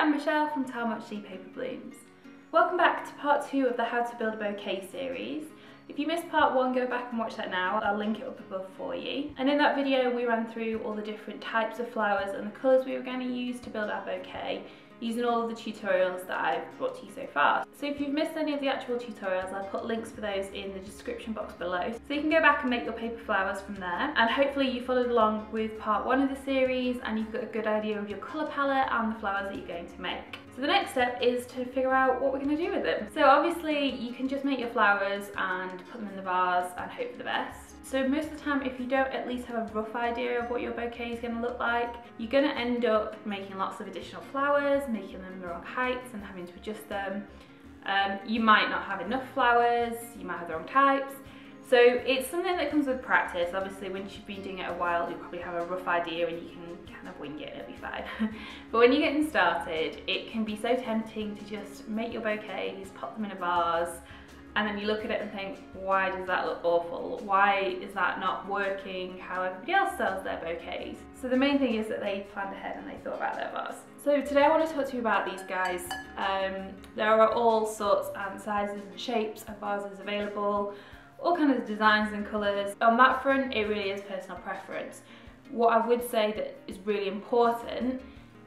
I'm Michelle from Ta Muchly Paper Blooms. Welcome back to part two of the How to Build a Bouquet series. If you missed part one, go back and watch that now. I'll link it up above for you. And in that video, we ran through all the different types of flowers and the colours we were going to use to build our bouquet using all of the tutorials that I've brought to you so far. So if you've missed any of the actual tutorials, I'll put links for those in the description box below. So you can go back and make your paper flowers from there. And hopefully you followed along with part one of the series and you've got a good idea of your colour palette and the flowers that you're going to make. So the next step is to figure out what we're going to do with them. So obviously you can just make your flowers and put them in the vase and hope for the best. So most of the time, if you don't at least have a rough idea of what your bouquet is going to look like, you're going to end up making lots of additional flowers, making them the wrong heights and having to adjust them. Um, you might not have enough flowers, you might have the wrong types. So it's something that comes with practice. Obviously, once you've been doing it a while, you probably have a rough idea and you can kind of wing it, and it'll be fine. but when you're getting started, it can be so tempting to just make your bouquets, pop them in a vase, and then you look at it and think, why does that look awful? Why is that not working how everybody else sells their bouquets? So the main thing is that they planned ahead and they thought about their vase. So today I want to talk to you about these guys. Um, there are all sorts and sizes and shapes of vases available, all kinds of designs and colours. On that front, it really is personal preference. What I would say that is really important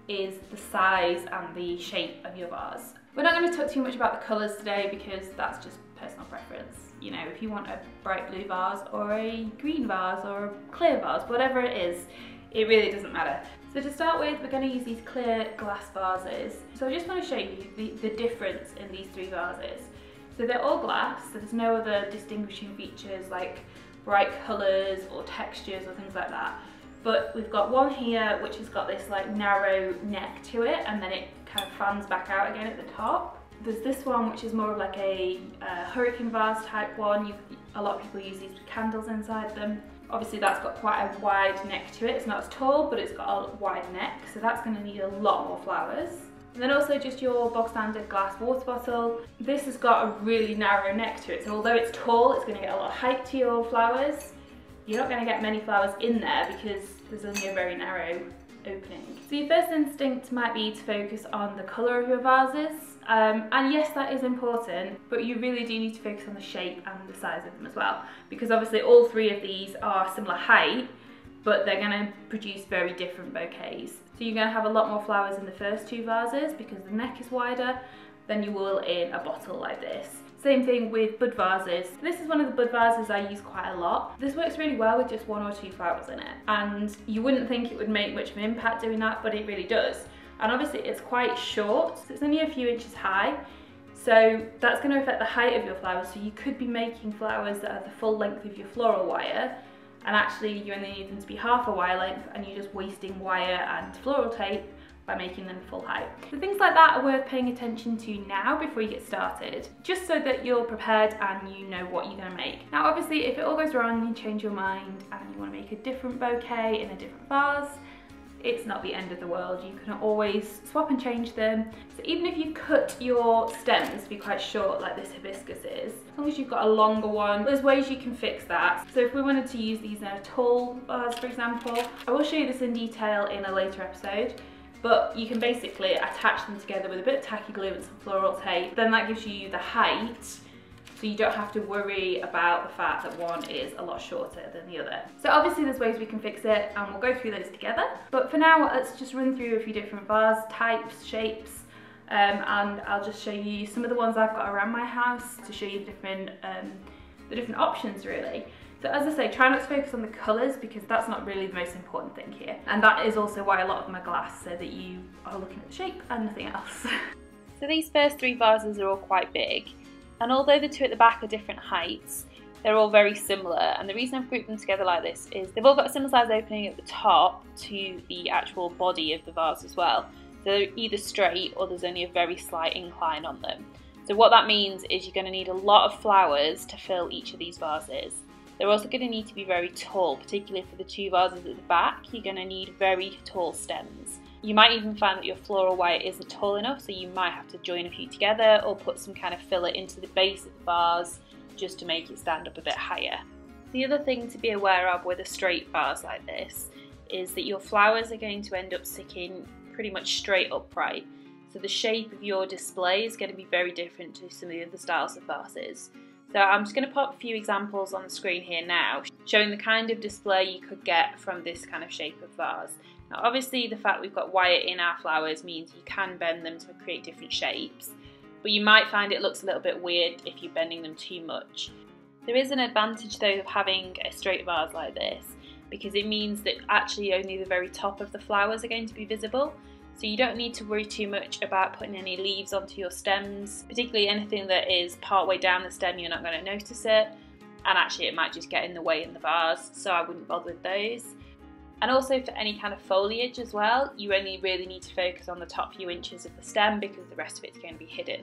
is the size and the shape of your vase. We're not going to talk too much about the colours today because that's just personal preference. You know, if you want a bright blue vase or a green vase or a clear vase, whatever it is, it really doesn't matter. So to start with, we're going to use these clear glass vases. So I just want to show you the, the difference in these three vases. So they're all glass, so there's no other distinguishing features like bright colours or textures or things like that. But we've got one here which has got this like narrow neck to it and then it kind of fans back out again at the top. There's this one which is more of like a uh, hurricane vase type one. You, a lot of people use these with candles inside them. Obviously that's got quite a wide neck to it. It's not as tall, but it's got a wide neck. So that's gonna need a lot more flowers. And then also just your bog standard glass water bottle. This has got a really narrow neck to it. So although it's tall, it's gonna get a lot of height to your flowers. You're not gonna get many flowers in there because there's only a very narrow opening. So your first instinct might be to focus on the colour of your vases. Um, and yes, that is important, but you really do need to focus on the shape and the size of them as well. Because obviously all three of these are similar height, but they're gonna produce very different bouquets. So you're gonna have a lot more flowers in the first two vases because the neck is wider than you will in a bottle like this. Same thing with bud vases. This is one of the bud vases I use quite a lot. This works really well with just one or two flowers in it. And you wouldn't think it would make much of an impact doing that, but it really does. And obviously it's quite short, so it's only a few inches high. So that's going to affect the height of your flowers. So you could be making flowers that are the full length of your floral wire and actually you only need them to be half a wire length and you're just wasting wire and floral tape by making them full height. So things like that are worth paying attention to now before you get started, just so that you're prepared and you know what you're gonna make. Now obviously if it all goes wrong, you change your mind and you wanna make a different bouquet in a different vase, it's not the end of the world. You can always swap and change them. So even if you cut your stems to be quite short like this hibiscus is, as long as you've got a longer one, there's ways you can fix that. So if we wanted to use these in a tall vase, for example, I will show you this in detail in a later episode, but you can basically attach them together with a bit of tacky glue and some floral tape. Then that gives you the height so you don't have to worry about the fact that one is a lot shorter than the other. So obviously there's ways we can fix it and we'll go through those together. But for now, let's just run through a few different vase types, shapes, um, and I'll just show you some of the ones I've got around my house to show you the different, um, the different options really. So as I say, try not to focus on the colours because that's not really the most important thing here. And that is also why a lot of them are glass so that you are looking at the shape and nothing else. so these first three vases are all quite big. And although the two at the back are different heights, they're all very similar. And the reason I've grouped them together like this is they've all got a similar size opening at the top to the actual body of the vase as well. So they're either straight or there's only a very slight incline on them. So what that means is you're going to need a lot of flowers to fill each of these vases. They're also going to need to be very tall, particularly for the two vases at the back, you're going to need very tall stems. You might even find that your floral wire isn't tall enough, so you might have to join a few together or put some kind of filler into the base of the vase just to make it stand up a bit higher. The other thing to be aware of with a straight vase like this is that your flowers are going to end up sticking pretty much straight upright. So the shape of your display is going to be very different to some of the other styles of vases. So I'm just going to pop a few examples on the screen here now, showing the kind of display you could get from this kind of shape of vase. Now obviously the fact we've got wire in our flowers means you can bend them to create different shapes, but you might find it looks a little bit weird if you're bending them too much. There is an advantage though of having a straight vase like this, because it means that actually only the very top of the flowers are going to be visible, so you don't need to worry too much about putting any leaves onto your stems, particularly anything that is part way down the stem, you're not going to notice it. And actually it might just get in the way in the vase, so I wouldn't bother with those. And also for any kind of foliage as well, you only really need to focus on the top few inches of the stem because the rest of it's going to be hidden.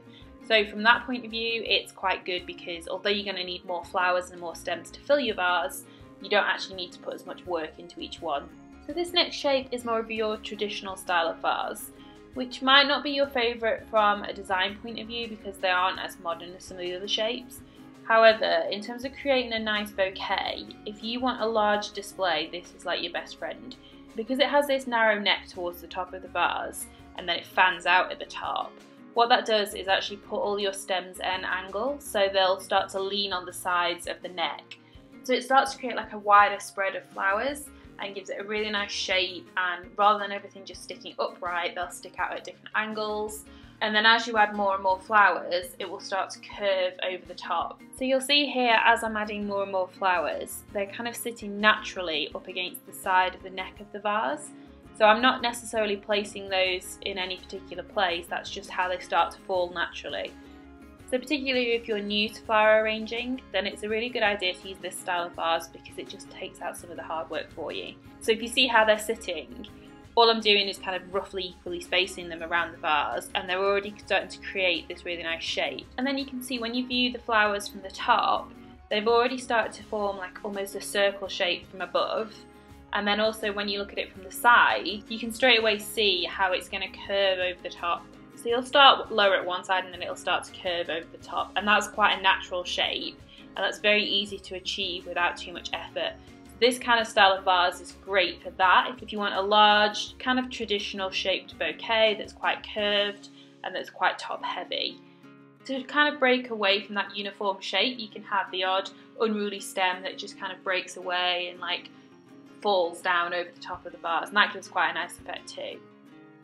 So from that point of view, it's quite good because although you're going to need more flowers and more stems to fill your vase, you don't actually need to put as much work into each one. So this next shape is more of your traditional style of vase, which might not be your favourite from a design point of view because they aren't as modern as some of the other shapes. However, in terms of creating a nice bouquet, if you want a large display, this is like your best friend. Because it has this narrow neck towards the top of the vase, and then it fans out at the top, what that does is actually put all your stems at an angle, so they'll start to lean on the sides of the neck. So it starts to create like a wider spread of flowers, and gives it a really nice shape and rather than everything just sticking upright they'll stick out at different angles and then as you add more and more flowers it will start to curve over the top. So you'll see here as I'm adding more and more flowers they're kind of sitting naturally up against the side of the neck of the vase so I'm not necessarily placing those in any particular place that's just how they start to fall naturally. So particularly if you're new to flower arranging, then it's a really good idea to use this style of vase because it just takes out some of the hard work for you. So if you see how they're sitting, all I'm doing is kind of roughly equally spacing them around the vase and they're already starting to create this really nice shape. And then you can see when you view the flowers from the top, they've already started to form like almost a circle shape from above. And then also when you look at it from the side, you can straight away see how it's going to curve over the top so you'll start lower at one side and then it'll start to curve over the top and that's quite a natural shape and that's very easy to achieve without too much effort. This kind of style of vase is great for that. If you want a large kind of traditional shaped bouquet that's quite curved and that's quite top heavy. To kind of break away from that uniform shape you can have the odd unruly stem that just kind of breaks away and like falls down over the top of the vase and that gives quite a nice effect too.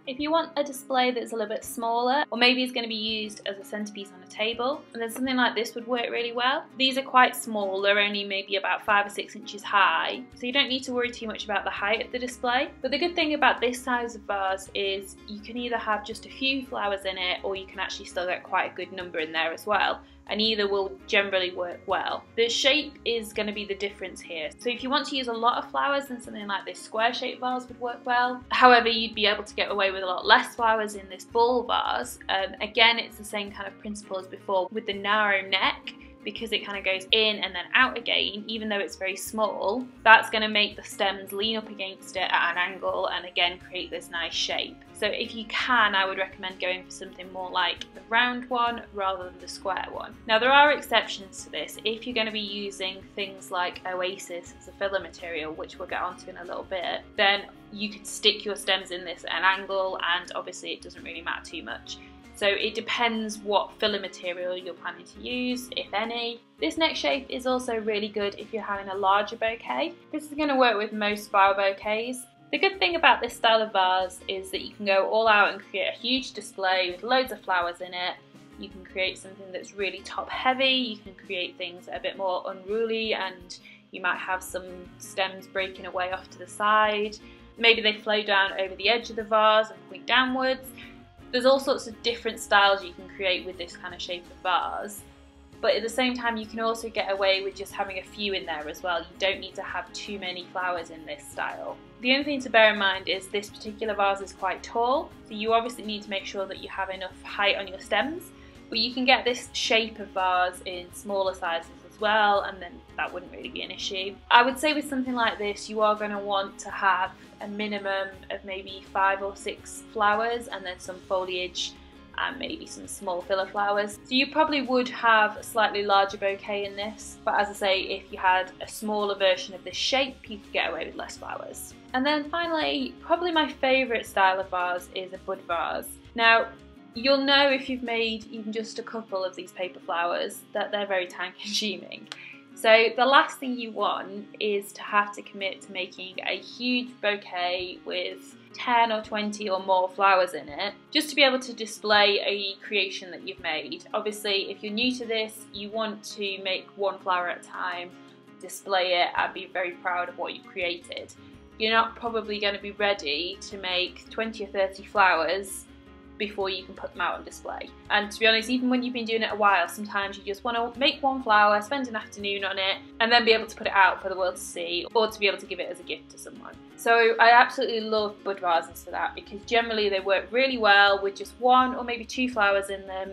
If you want a display that's a little bit smaller, or maybe it's going to be used as a centerpiece on a table, and then something like this would work really well. These are quite small, they're only maybe about five or six inches high, so you don't need to worry too much about the height of the display. But the good thing about this size of vase is you can either have just a few flowers in it, or you can actually still get quite a good number in there as well and either will generally work well. The shape is going to be the difference here. So if you want to use a lot of flowers then something like this square shaped vase would work well. However, you'd be able to get away with a lot less flowers in this ball vase. Um, again, it's the same kind of principle as before with the narrow neck because it kind of goes in and then out again, even though it's very small, that's going to make the stems lean up against it at an angle and again create this nice shape. So if you can, I would recommend going for something more like the round one rather than the square one. Now there are exceptions to this. If you're going to be using things like Oasis as a filler material, which we'll get onto in a little bit, then you could stick your stems in this at an angle and obviously it doesn't really matter too much. So it depends what filler material you're planning to use, if any. This next shape is also really good if you're having a larger bouquet. This is going to work with most flower bouquets. The good thing about this style of vase is that you can go all out and create a huge display with loads of flowers in it. You can create something that's really top heavy, you can create things a bit more unruly and you might have some stems breaking away off to the side. Maybe they flow down over the edge of the vase and point downwards. There's all sorts of different styles you can create with this kind of shape of vase. But at the same time, you can also get away with just having a few in there as well. You don't need to have too many flowers in this style. The only thing to bear in mind is this particular vase is quite tall, so you obviously need to make sure that you have enough height on your stems. But you can get this shape of vase in smaller sizes as well, and then that wouldn't really be an issue. I would say with something like this, you are going to want to have a minimum of maybe five or six flowers and then some foliage and maybe some small filler flowers. So you probably would have a slightly larger bouquet in this, but as I say, if you had a smaller version of this shape, you could get away with less flowers. And then finally, probably my favourite style of vase is a bud vase. Now, you'll know if you've made even just a couple of these paper flowers that they're very time consuming. So the last thing you want is to have to commit to making a huge bouquet with 10 or 20 or more flowers in it just to be able to display a creation that you've made. Obviously if you're new to this you want to make one flower at a time, display it and be very proud of what you've created. You're not probably going to be ready to make 20 or 30 flowers before you can put them out on display. And to be honest, even when you've been doing it a while, sometimes you just want to make one flower, spend an afternoon on it, and then be able to put it out for the world to see, or to be able to give it as a gift to someone. So I absolutely love bud vases for that because generally they work really well with just one or maybe two flowers in them.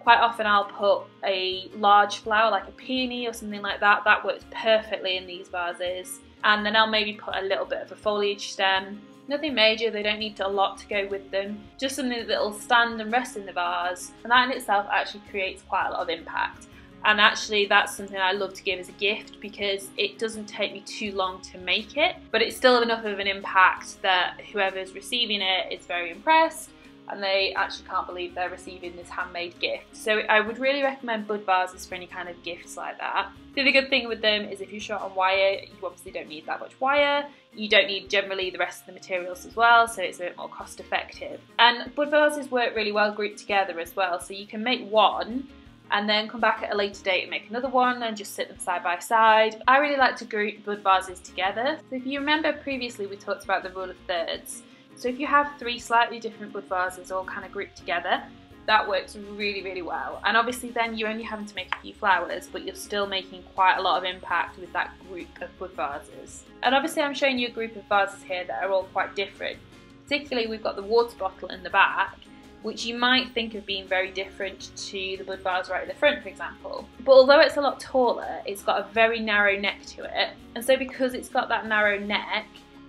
Quite often I'll put a large flower like a peony or something like that. That works perfectly in these vases. And then I'll maybe put a little bit of a foliage stem Nothing major, they don't need a lot to go with them, just something that will stand and rest in the vase, and that in itself actually creates quite a lot of impact. And actually, that's something I love to give as a gift because it doesn't take me too long to make it, but it's still enough of an impact that whoever's receiving it is very impressed and they actually can't believe they're receiving this handmade gift. So I would really recommend bud vases for any kind of gifts like that. The other good thing with them is if you're short on wire, you obviously don't need that much wire. You don't need generally the rest of the materials as well, so it's a bit more cost effective. And bud vases work really well grouped together as well, so you can make one and then come back at a later date and make another one and just sit them side by side. I really like to group bud vases together. So if you remember previously we talked about the rule of thirds. So if you have three slightly different bud vases all kind of grouped together, that works really, really well. And obviously then you're only having to make a few flowers, but you're still making quite a lot of impact with that group of bud vases. And obviously I'm showing you a group of vases here that are all quite different. Particularly we've got the water bottle in the back, which you might think of being very different to the bud vase right at the front, for example. But although it's a lot taller, it's got a very narrow neck to it. And so because it's got that narrow neck,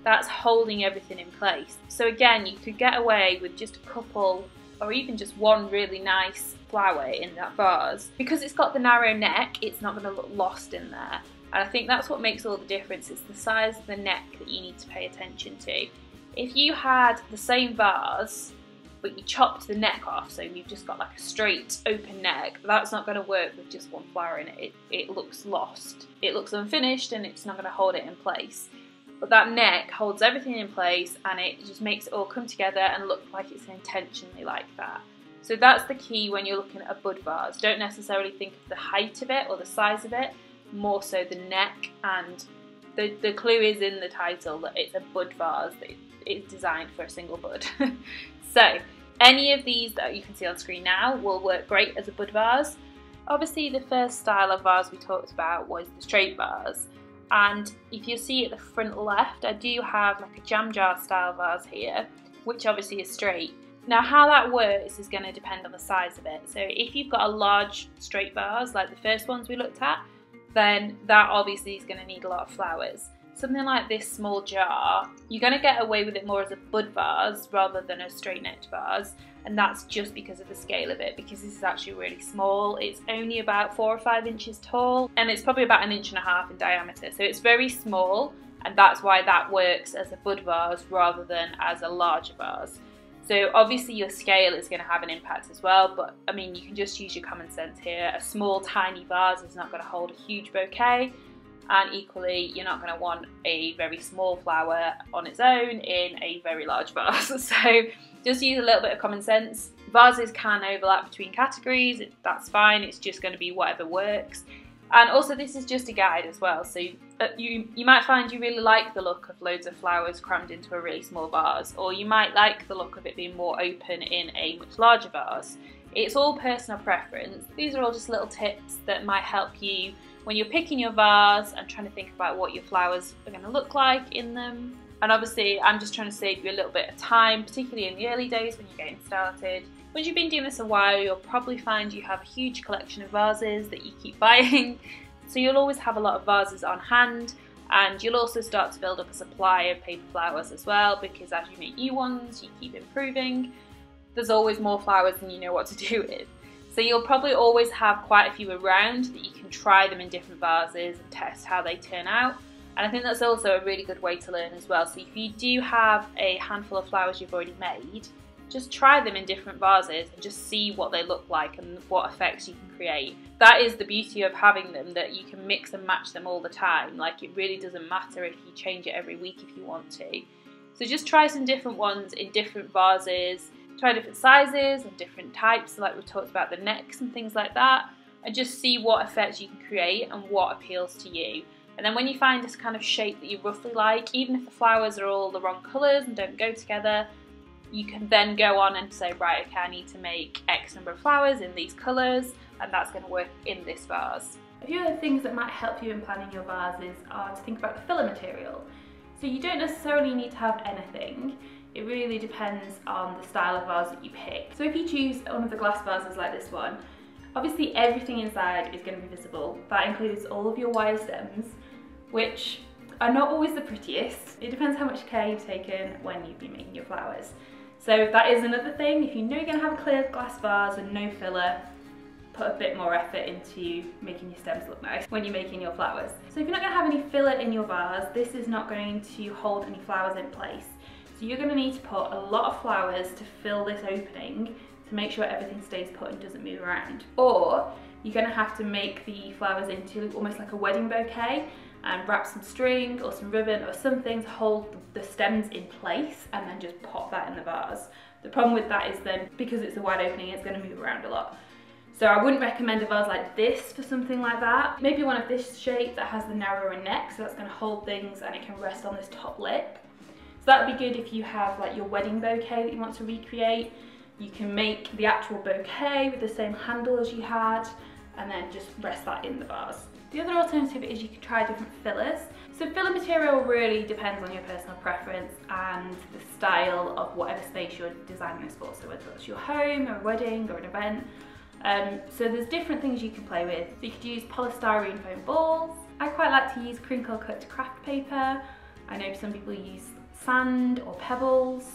that's holding everything in place. So again, you could get away with just a couple or even just one really nice flower in that vase. Because it's got the narrow neck, it's not going to look lost in there. And I think that's what makes all the difference. It's the size of the neck that you need to pay attention to. If you had the same vase, but you chopped the neck off, so you've just got like a straight open neck, that's not going to work with just one flower in it. it. It looks lost. It looks unfinished and it's not going to hold it in place. But that neck holds everything in place and it just makes it all come together and look like it's intentionally like that. So that's the key when you're looking at a bud vase. Don't necessarily think of the height of it or the size of it, more so the neck and the, the clue is in the title that it's a bud vase that it's designed for a single bud. so any of these that you can see on screen now will work great as a bud vase. Obviously the first style of vase we talked about was the straight vase and if you see at the front left I do have like a jam jar style vase here which obviously is straight. Now how that works is going to depend on the size of it so if you've got a large straight vase like the first ones we looked at then that obviously is going to need a lot of flowers. Something like this small jar, you're going to get away with it more as a bud vase rather than a straight necked vase and that's just because of the scale of it because this is actually really small. It's only about four or five inches tall and it's probably about an inch and a half in diameter so it's very small and that's why that works as a bud vase rather than as a larger vase. So obviously your scale is going to have an impact as well but I mean you can just use your common sense here. A small tiny vase is not going to hold a huge bouquet and equally you're not going to want a very small flower on its own in a very large vase so just use a little bit of common sense. Vases can overlap between categories, that's fine, it's just going to be whatever works. And also this is just a guide as well, so uh, you, you might find you really like the look of loads of flowers crammed into a really small vase, or you might like the look of it being more open in a much larger vase. It's all personal preference. These are all just little tips that might help you when you're picking your vase and trying to think about what your flowers are going to look like in them. And obviously I'm just trying to save you a little bit of time, particularly in the early days when you're getting started. Once you've been doing this a while, you'll probably find you have a huge collection of vases that you keep buying. So you'll always have a lot of vases on hand and you'll also start to build up a supply of paper flowers as well because as you make new ones, you keep improving. There's always more flowers than you know what to do with. So you'll probably always have quite a few around that can try them in different vases and test how they turn out. And I think that's also a really good way to learn as well. So if you do have a handful of flowers you've already made, just try them in different vases and just see what they look like and what effects you can create. That is the beauty of having them, that you can mix and match them all the time. Like it really doesn't matter if you change it every week if you want to. So just try some different ones in different vases, try different sizes and different types, like we talked about the necks and things like that, and just see what effects you can create and what appeals to you. And then when you find this kind of shape that you roughly like, even if the flowers are all the wrong colours and don't go together, you can then go on and say, right, okay, I need to make X number of flowers in these colours, and that's going to work in this vase. A few other things that might help you in planning your vases are to think about the filler material. So you don't necessarily need to have anything. It really depends on the style of vase that you pick. So if you choose one of the glass vases like this one, obviously everything inside is going to be visible. That includes all of your wire stems, which are not always the prettiest. It depends how much care you've taken when you've been making your flowers. So that is another thing. If you know you're going to have a clear glass vase and no filler, put a bit more effort into making your stems look nice when you're making your flowers. So if you're not going to have any filler in your vase, this is not going to hold any flowers in place. So you're going to need to put a lot of flowers to fill this opening to make sure everything stays put and doesn't move around. Or you're going to have to make the flowers into almost like a wedding bouquet and wrap some string or some ribbon or something to hold the stems in place and then just pop that in the vase. The problem with that is then because it's a wide opening it's going to move around a lot. So I wouldn't recommend a vase like this for something like that. Maybe one of this shape that has the narrower neck so that's going to hold things and it can rest on this top lip. So that would be good if you have like your wedding bouquet that you want to recreate. You can make the actual bouquet with the same handle as you had and then just rest that in the vase. The other alternative is you can try different fillers. So filler material really depends on your personal preference and the style of whatever space you're designing this for. So whether it's your home, or a wedding, or an event. Um, so there's different things you can play with. So you could use polystyrene foam balls. I quite like to use crinkle cut craft paper. I know some people use sand or pebbles.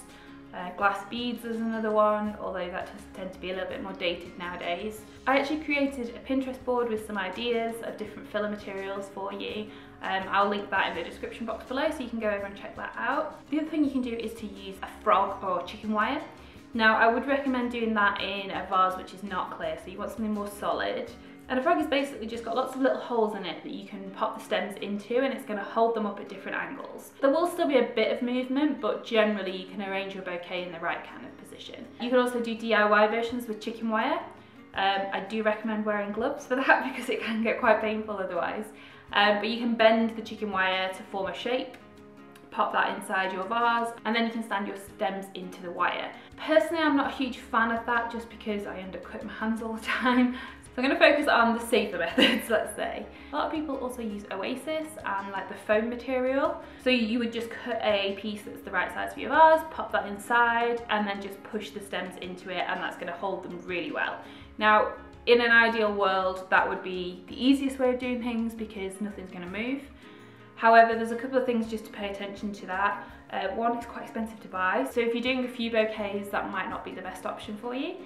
Uh, glass beads is another one, although that does tend to be a little bit more dated nowadays. I actually created a Pinterest board with some ideas of different filler materials for you. Um, I'll link that in the description box below so you can go over and check that out. The other thing you can do is to use a frog or chicken wire. Now I would recommend doing that in a vase which is not clear, so you want something more solid. And a frog is basically just got lots of little holes in it that you can pop the stems into and it's going to hold them up at different angles. There will still be a bit of movement but generally you can arrange your bouquet in the right kind of position. You can also do DIY versions with chicken wire. Um, I do recommend wearing gloves for that because it can get quite painful otherwise. Um, but you can bend the chicken wire to form a shape pop that inside your vase and then you can stand your stems into the wire. Personally I'm not a huge fan of that just because I cutting my hands all the time so I'm going to focus on the safer methods, let's say. A lot of people also use Oasis and like the foam material. So you would just cut a piece that's the right size for your vase, pop that inside, and then just push the stems into it, and that's going to hold them really well. Now, in an ideal world, that would be the easiest way of doing things because nothing's going to move. However, there's a couple of things just to pay attention to that. Uh, one, it's quite expensive to buy, so if you're doing a few bouquets, that might not be the best option for you.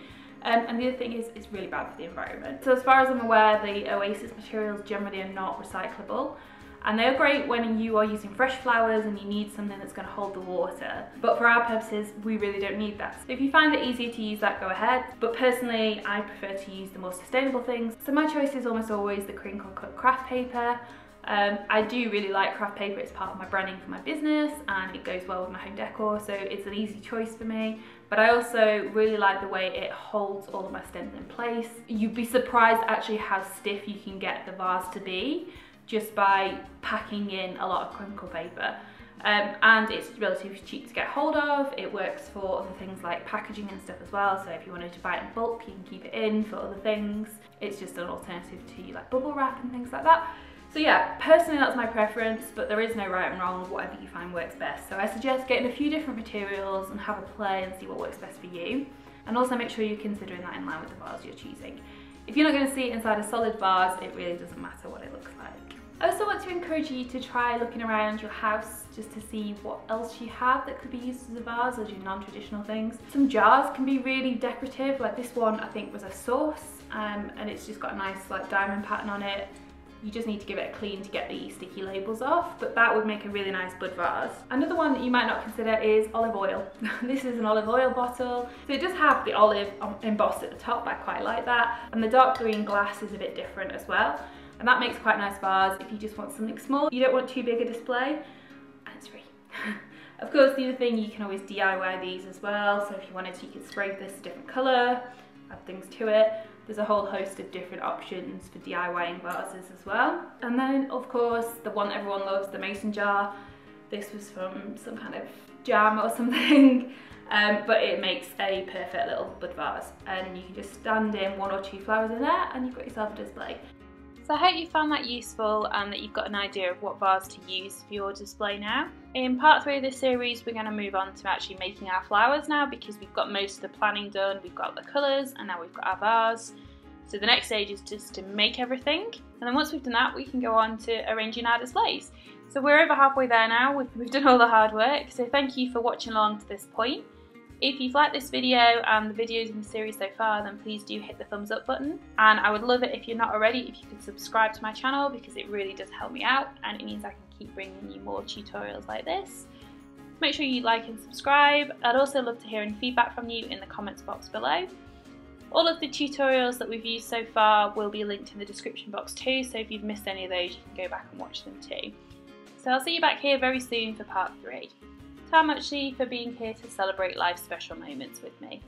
Um, and the other thing is it's really bad for the environment. So as far as I'm aware, the Oasis materials generally are not recyclable. And they're great when you are using fresh flowers and you need something that's going to hold the water. But for our purposes, we really don't need that. So if you find it easier to use that, go ahead. But personally, I prefer to use the more sustainable things. So my choice is almost always the crinkle cut craft paper. Um, I do really like craft paper, it's part of my branding for my business and it goes well with my home decor, so it's an easy choice for me. But I also really like the way it holds all of my stems in place. You'd be surprised actually how stiff you can get the vase to be just by packing in a lot of crinkle paper. Um, and it's relatively cheap to get hold of. It works for other things like packaging and stuff as well. So if you wanted to buy it in bulk, you can keep it in for other things. It's just an alternative to like bubble wrap and things like that. So yeah, personally that's my preference, but there is no right and wrong, of whatever you find works best. So I suggest getting a few different materials and have a play and see what works best for you. And also make sure you're considering that in line with the vase you're choosing. If you're not going to see it inside a solid vase, it really doesn't matter what it looks like. I also want to encourage you to try looking around your house just to see what else you have that could be used as a vase as your non-traditional things. Some jars can be really decorative, like this one I think was a sauce um, and it's just got a nice like diamond pattern on it You just need to give it a clean to get the sticky labels off, but that would make a really nice bud vase. Another one that you might not consider is olive oil. this is an olive oil bottle. So it does have the olive um, embossed at the top, I quite like that. And the dark green glass is a bit different as well. And that makes quite nice vase if you just want something small. You don't want too big a display, and it's free. of course, the other thing, you can always DIY these as well. So if you wanted to, you could spray this a different colour, add things to it. There's a whole host of different options for DIYing vases as well. And then, of course, the one everyone loves, the mason jar. This was from some kind of jam or something. Um, but it makes a perfect little bud vase and you can just stand in one or two flowers in there and you've got yourself a display. So I hope you found that useful and that you've got an idea of what vase to use for your display now. In part 3 of this series we're going to move on to actually making our flowers now because we've got most of the planning done, we've got the colours and now we've got our vase. So the next stage is just to make everything and then once we've done that we can go on to arranging our displays. So we're over halfway there now, we've, we've done all the hard work so thank you for watching along to this point. If you've liked this video and the videos in the series so far, then please do hit the thumbs up button. And I would love it if you're not already, if you could subscribe to my channel because it really does help me out and it means I can keep bringing you more tutorials like this. Make sure you like and subscribe. I'd also love to hear any feedback from you in the comments box below. All of the tutorials that we've used so far will be linked in the description box too, so if you've missed any of those, you can go back and watch them too. So I'll see you back here very soon for part 3. Tom for being here to celebrate life's special moments with me.